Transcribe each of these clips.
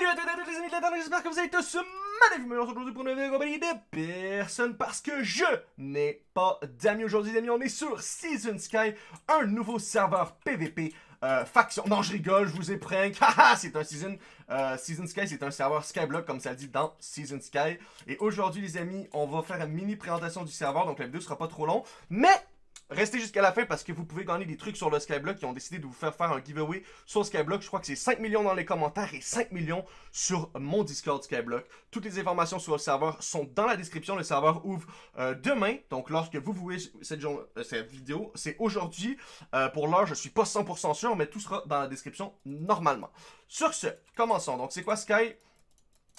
Salut à tous et à toutes les amis de l'internet, j'espère que vous allez tous se retrouve pour une nouvelle compagnie de personne parce que je n'ai pas d'amis aujourd'hui, les amis. On est sur Season Sky, un nouveau serveur PVP. Euh, faction. Non, je rigole, je vous ai prank. Haha, c'est un Season. Euh, season Sky, c'est un serveur Skyblock, comme ça le dit dans Season Sky. Et aujourd'hui, les amis, on va faire une mini présentation du serveur. Donc la vidéo sera pas trop long. Mais Restez jusqu'à la fin parce que vous pouvez gagner des trucs sur le Skyblock qui ont décidé de vous faire faire un giveaway sur Skyblock. Je crois que c'est 5 millions dans les commentaires et 5 millions sur mon Discord Skyblock. Toutes les informations sur le serveur sont dans la description. Le serveur ouvre euh, demain. Donc lorsque vous voyez cette, euh, cette vidéo, c'est aujourd'hui. Euh, pour l'heure, je suis pas 100% sûr, mais tout sera dans la description normalement. Sur ce, commençons. Donc c'est quoi Sky?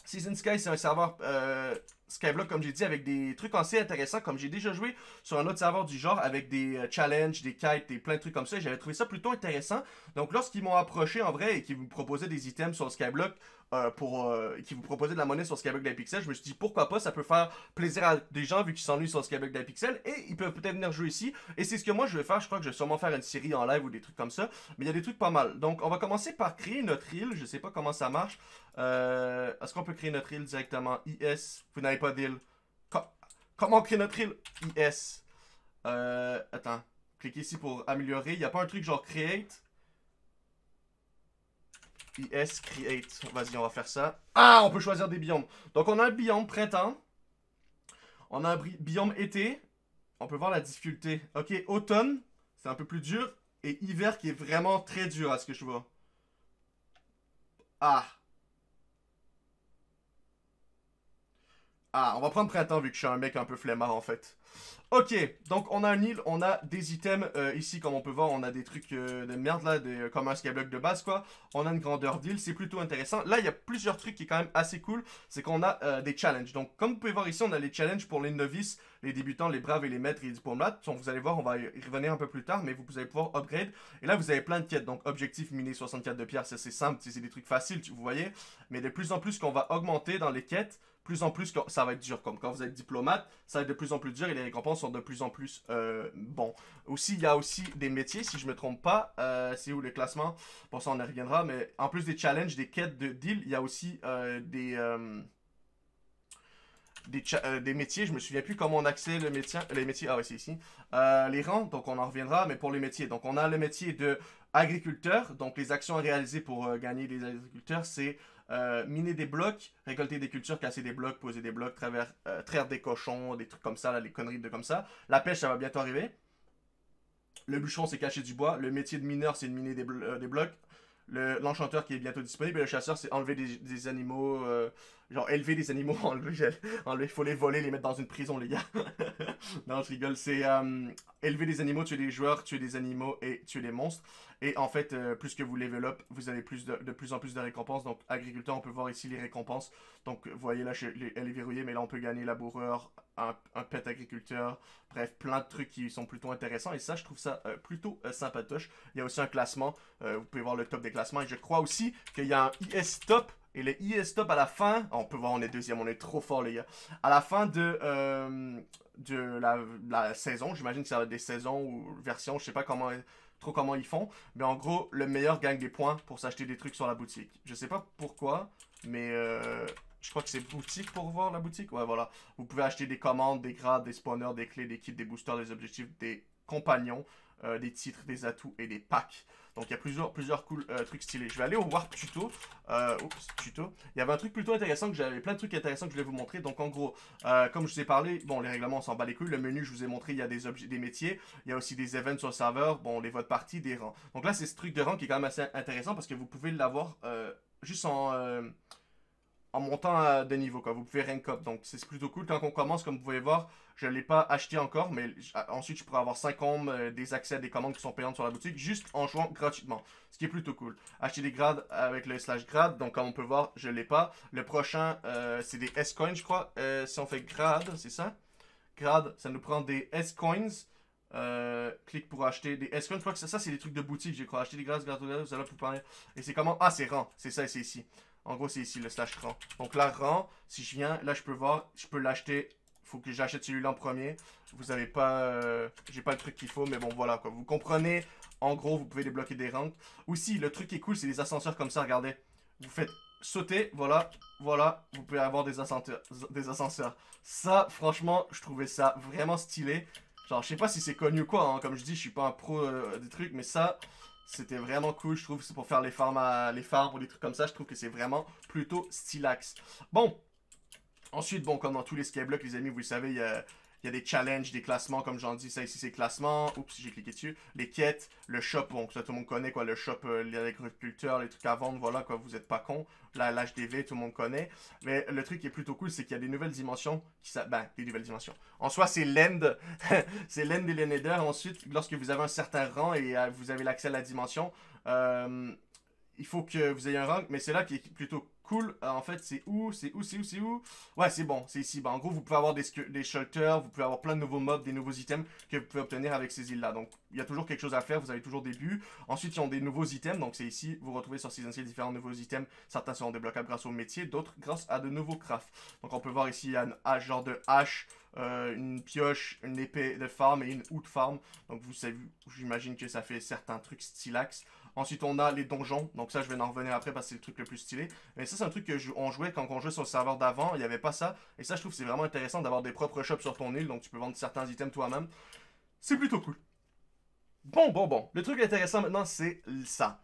Season Sky, c'est un serveur Skyblock, comme j'ai dit, avec des trucs assez intéressants. Comme j'ai déjà joué sur un autre serveur du genre, avec des euh, challenges, des kites, et plein de trucs comme ça. J'avais trouvé ça plutôt intéressant. Donc, lorsqu'ils m'ont approché en vrai et qu'ils me proposaient des items sur Skyblock, euh, pour euh, qui vous proposaient de la monnaie sur Skyblock d'Hypixel, je me suis dit pourquoi pas, ça peut faire plaisir à des gens vu qu'ils s'ennuient sur Skyblock d'Hypixel et ils peuvent peut-être venir jouer ici. Et c'est ce que moi je vais faire, je crois que je vais sûrement faire une série en live ou des trucs comme ça, mais il y a des trucs pas mal. Donc on va commencer par créer notre île, je sais pas comment ça marche. Euh, Est-ce qu'on peut créer notre île directement? IS, vous n'avez pas d'île. comment créer notre île? IS. Euh, attends, cliquez ici pour améliorer. Il n'y a pas un truc genre create? IS Create. Vas-y, on va faire ça. Ah, on peut choisir des biomes. Donc, on a un biome printemps. On a un biome été. On peut voir la difficulté. Ok, automne, c'est un peu plus dur. Et hiver qui est vraiment très dur à ce que je vois. Ah. Ah, on va prendre printemps vu que je suis un mec un peu flemmard en fait. Ok, donc on a un île, on a des items euh, ici, comme on peut voir, on a des trucs euh, de merde là, des, comme un skyblock de base quoi. On a une grandeur d'île, c'est plutôt intéressant. Là, il y a plusieurs trucs qui est quand même assez cool, c'est qu'on a euh, des challenges. Donc, comme vous pouvez voir ici, on a les challenges pour les novices, les débutants, les braves et les maîtres et les diplomates. Donc, vous allez voir, on va y revenir un peu plus tard, mais vous, allez pouvoir upgrade. Et là, vous avez plein de quêtes. Donc, objectif miner 64 de pierre, ça c'est simple, c'est des trucs faciles, vous voyez. Mais de plus en plus qu'on va augmenter dans les quêtes, plus en plus, ça va être dur. Comme quand vous êtes diplomate, ça va être de plus en plus dur et récompenses sont de plus en plus euh, bons. Aussi, il y a aussi des métiers, si je me trompe pas. Euh, c'est où le classement? Pour ça, on y reviendra. Mais en plus des challenges, des quêtes de deal, il y a aussi euh, des... Des, métiers, je me souviens plus comment on accède le métier, les métiers, ah ouais c'est ici, les rangs, donc on en reviendra, mais pour les métiers, donc on a le métier de agriculteur, donc les actions à réaliser pour gagner des agriculteurs, c'est euh, miner des blocs, récolter des cultures, casser des blocs, poser des blocs, travers, euh, traire des cochons, des trucs comme ça, les conneries de comme ça. La pêche, ça va bientôt arriver. Le bûcheron, c'est cacher du bois. Le métier de mineur, c'est de miner des, euh, des blocs. L'enchanteur qui est bientôt disponible. Et le chasseur, c'est enlever des, animaux. Genre, élever des animaux. enlever, il faut les voler, les mettre dans une prison, les gars. non, je rigole. C'est élever des animaux, tuer des joueurs, tuer des animaux et tuer des monstres. Et en fait, euh, plus que vous level up, vous avez plus de, plus en plus de récompenses. Donc, agriculteur, on peut voir ici les récompenses. Donc, vous voyez là, elle est verrouillée, mais là, on peut gagner laboureur, un, un, pet agriculteur. Bref, plein de trucs qui sont plutôt intéressants. Et ça, je trouve ça euh, plutôt euh, sympatoche. Il y a aussi un classement. vous pouvez voir le top des classements. Et je crois aussi qu'il y a un IS top. Et le IS top à la fin, on peut voir, on est deuxième, on est trop fort, les gars. À la fin de, de la, saison, j'imagine que ça va être des saisons ou versions, je sais pas trop comment ils font. Mais en gros, le meilleur gagne des points pour s'acheter des trucs sur la boutique. Je sais pas pourquoi, mais euh, je crois que c'est boutique pour voir la boutique. Ouais, voilà. Vous pouvez acheter des commandes, des grades, des spawners, des clés, des kits, des boosters, des objectifs, des compagnons, euh, des titres, des atouts et des packs. Donc il y a plusieurs, plusieurs cool euh, trucs stylés. Je vais aller au Warp Tuto. Euh, tuto. Il y avait un truc plutôt intéressant que j'avais plein de trucs intéressants que je voulais vous montrer. Donc en gros, comme je vous ai parlé, bon les règlements on s'en bat les couilles. Le menu je vous ai montré, il y a des objets, des métiers. Il y a aussi des events sur le serveur. Bon, les votes parties, des rangs. Donc là c'est ce truc de rang qui est quand même assez intéressant parce que vous pouvez l'avoir juste en en montant de niveau. Quoi. Vous pouvez rank up. Donc c'est plutôt cool. Quand on commence, comme vous pouvez voir, je ne l'ai pas acheté encore. Mais ensuite, je pourrais avoir 5 combles, euh, des accès à des commandes qui sont payantes sur la boutique juste en jouant gratuitement. Ce qui est plutôt cool. Acheter des grades avec le slash grade. Donc comme on peut voir, je ne l'ai pas. Le prochain, euh, c'est des S-Coins, je crois. Euh, si on fait grade, c'est ça? Grade, ça nous prend des S-Coins. clique pour acheter des S-Coins. Je crois que ça, ça c'est des trucs de boutique. J'ai crois acheter des grades, grades, vous allez pour parler. Et c'est comment? Ah, c'est rang. C'est ça, c'est ici. En gros, c'est ici le slash rang. Donc là, rang, si je viens, là, je peux voir, je peux l'acheter. Faut que j'achète celui-là en premier. Vous avez pas... Euh, j'ai pas le truc qu'il faut, mais bon, voilà, quoi. Vous comprenez, en gros, vous pouvez débloquer des rangs. Aussi, le truc qui est cool, c'est les ascenseurs comme ça, regardez. Vous faites sautez, voilà, voilà, vous pouvez avoir des ascenseurs. Des ascenseurs. Ça, franchement, je trouvais ça vraiment stylé. Genre, je sais pas si c'est connu ou quoi, hein. comme je dis, je suis pas un pro euh, des trucs, mais ça, c'était vraiment cool, je trouve, c'est pour faire les farms, les farms ou des trucs comme ça, je trouve que c'est vraiment plutôt stylax. Bon, ensuite, bon, comme dans tous les skyblocks, les amis, vous le savez, il y a il y a des challenges, des classements, comme j'en dis, ça ici c'est classements. Oups, j'ai cliqué dessus. Les quêtes, le shop, bon, ça tout le monde connaît, quoi. Le shop, euh, les agriculteurs, les trucs à vendre, voilà, quoi. Vous êtes pas con. L'HDV, tout le monde connaît. Mais le truc qui est plutôt cool, c'est qu'il y a des nouvelles dimensions qui Ben, des nouvelles dimensions. En soi, c'est l'end. c'est l'end des Leneder. Ensuite, lorsque vous avez un certain rang et euh, vous avez l'accès à la dimension, euh, il faut que vous ayez un rang. Mais c'est là qui est plutôt cool. Euh, en fait, c'est où C'est où C'est où C'est où? Ouais, c'est bon, c'est ici. Bah, en gros, vous pouvez avoir des, des shelters, vous pouvez avoir plein de nouveaux mobs, des nouveaux items que vous pouvez obtenir avec ces îles-là. Donc, il y a toujours quelque chose à faire, vous avez toujours des buts. Ensuite, ils ont des nouveaux items, donc c'est ici, vous retrouvez sur Season différents nouveaux items. Certains seront débloquables grâce au métier, d'autres grâce à de nouveaux crafts. Donc, on peut voir ici, il y a hache, genre de hache, euh, une pioche, une épée de farm et une houe de farm. Donc, vous savez, j'imagine que ça fait certains trucs stylax. Ensuite, on a les donjons. Donc ça, je vais en revenir après parce que c'est le truc le plus stylé. Mais ça, c'est un truc que on jouait quand on jouait sur le serveur d'avant. Il n'y avait pas ça. Et ça, je trouve c'est vraiment intéressant d'avoir des propres shops sur ton île. Donc tu peux vendre certains items toi-même. C'est plutôt cool. Bon, bon, bon. Le truc intéressant maintenant, c'est ça.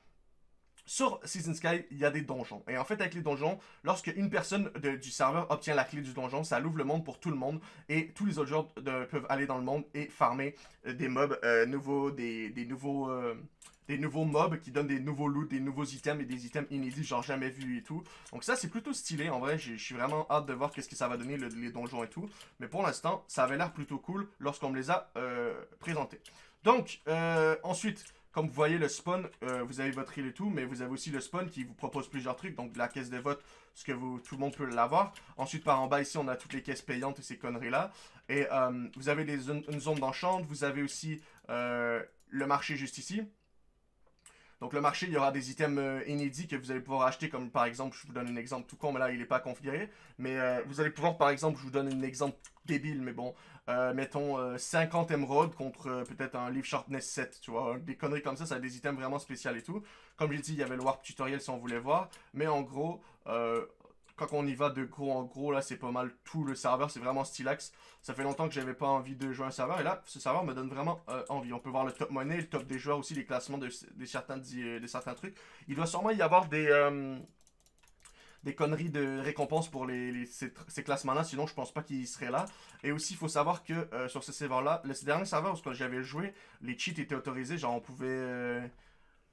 Sur Season Sky, il y a des donjons. Et en fait, avec les donjons, lorsque une personne du serveur obtient la clé du donjon, ça ouvre le monde pour tout le monde. Et tous les autres joueurs peuvent aller dans le monde et farmer euh, des mobs euh, nouveaux, des, nouveaux... Euh, des nouveaux mobs qui donnent des nouveaux loots, des nouveaux items et des items inédits, genre jamais vu et tout. Donc ça, c'est plutôt stylé. En vrai, je suis vraiment hâte de voir qu'est-ce que ça va donner, les donjons et tout. Mais pour l'instant, ça avait l'air plutôt cool lorsqu'on me les a présentés. Donc, ensuite, comme vous voyez, le spawn, euh, vous avez votre île et tout, mais vous avez aussi le spawn qui vous propose plusieurs trucs. Donc, la caisse de vote, ce que tout le monde peut l'avoir. Ensuite, par en bas, ici, on a toutes les caisses payantes et ces conneries-là. Et vous avez une zone d'enchant. Vous avez aussi le marché juste ici. Donc le marché, il y aura des items euh, inédits que vous allez pouvoir acheter, comme par exemple, je vous donne un exemple tout con, mais là il n'est pas configuré. Mais euh, vous allez pouvoir, par exemple, je vous donne un exemple débile, mais bon, euh, mettons 50 émeraudes contre peut-être un Leaf Sharpness 7, tu vois, des conneries comme ça, ça a des items vraiment spéciaux et tout. Comme j'ai dit, il y avait le Warp tutoriel si on voulait voir, mais en gros, quand on y va de gros en gros, là, c'est pas mal tout le serveur. C'est vraiment stylax. Ça fait longtemps que j'avais pas envie de jouer un serveur. Et là, ce serveur me donne vraiment euh, envie. On peut voir le top monnaie, le top des joueurs aussi, les classements de, certains, de certains trucs. Il doit sûrement y avoir des... Euh, des conneries de récompenses pour les, ces, classements-là, sinon je pense pas qu'ils seraient là. Et aussi, il faut savoir que euh, sur ce serveur-là, le dernier serveur où j'avais joué, les cheats étaient autorisés, genre on pouvait,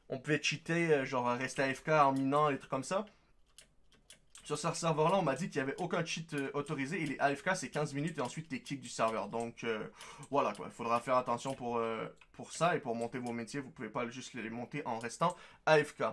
on pouvait cheater, genre rester AFK en minant, et trucs comme ça. Sur ce serveur-là, on m'a dit qu'il n'y avait aucun cheat euh, autorisé et les AFK c'est 15 minutes et ensuite t'es kick du serveur. Donc euh, voilà quoi, il faudra faire attention pour, euh, pour ça et pour monter vos métiers, vous pouvez pas juste les monter en restant AFK.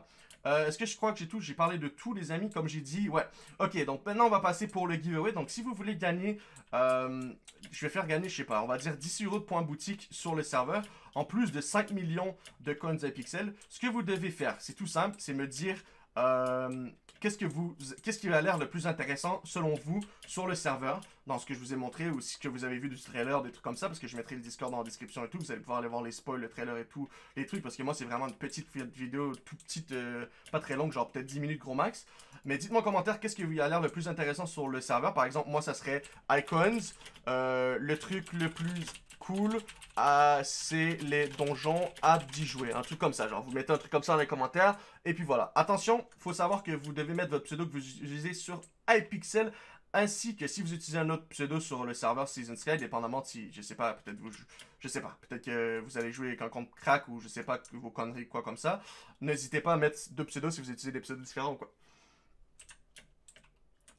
Est-ce que je crois que j'ai tout? J'ai parlé de tous les amis comme j'ai dit. Ouais. Ok, donc maintenant on va passer pour le giveaway. Donc si vous voulez gagner, je vais faire gagner, je sais pas, on va dire 10 euros de points boutique sur le serveur. En plus de 5 millions de coins pixels. Ce que vous devez faire, c'est tout simple, c'est me dire qu'est-ce que vous, qu'est-ce qui a l'air le plus intéressant selon vous sur le serveur, dans ce que je vous ai montré ou ce que vous avez vu du trailer, des trucs comme ça, parce que je mettrai le Discord dans la description et tout, vous allez pouvoir aller voir les spoils, le trailer et tout, les trucs, parce que moi c'est vraiment une petite vidéo, toute petite, euh, pas très longue, genre peut-être 10 minutes gros max. Mais dites-moi en commentaire qu'est-ce qui a l'air le plus intéressant sur le serveur? Par exemple, moi ça serait Icons, euh, le truc le plus cool, ah, c'est les donjons à d'y jouer. Un truc comme ça, genre vous mettez un truc comme ça dans les commentaires. Et puis voilà. Attention, faut savoir que vous devez mettre votre pseudo que vous utilisez sur iPixel ainsi que si vous utilisez un autre pseudo sur le serveur Season Sky, dépendamment si, je sais pas, peut-être vous, je sais pas, peut-être que vous allez jouer avec un compte crack ou je sais pas, vos conneries, quoi comme ça. N'hésitez pas à mettre deux pseudos si vous utilisez des pseudos différents, quoi.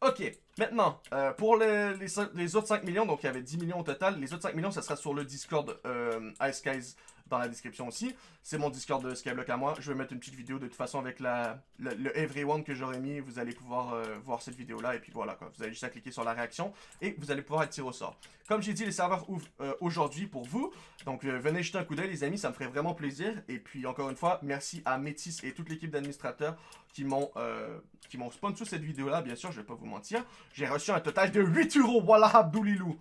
Ok, maintenant, euh, pour les, autres 5 millions, donc il y avait 10 millions au total, les autres 5 millions, ça sera sur le Discord euh, Ice Skies dans la description aussi. C'est mon Discord de Skyblock à moi. Je vais mettre une petite vidéo de toute façon avec la, le, Everyone que j'aurais mis. Vous allez pouvoir euh, voir cette vidéo-là. Et puis voilà, quoi. Vous avez juste à cliquer sur la réaction et vous allez pouvoir être tiré au sort. Comme j'ai dit, les serveurs ouvrent euh, aujourd'hui pour vous. Donc euh, venez jeter un coup d'œil, les amis. Ça me ferait vraiment plaisir. Et puis encore une fois, merci à Métis et toute l'équipe d'administrateurs qui m'ont qui m'ont sponsor cette vidéo-là. Bien sûr, je vais pas vous mentir. J'ai reçu un total de 8 euros. Voilà, Abdoulilou.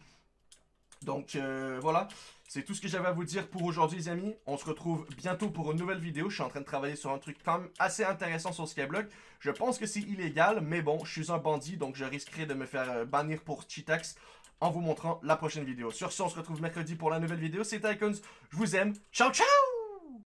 Donc euh, voilà, c'est tout ce que j'avais à vous dire pour aujourd'hui les amis. On se retrouve bientôt pour une nouvelle vidéo. Je suis en train de travailler sur un truc quand même assez intéressant sur Skyblock. Je pense que c'est illégal, mais bon, je suis un bandit, donc je risquerai de me faire euh, bannir pour cheatax en vous montrant la prochaine vidéo. Sur ce, on se retrouve mercredi pour la nouvelle vidéo. C'est Icons, je vous aime. Ciao, ciao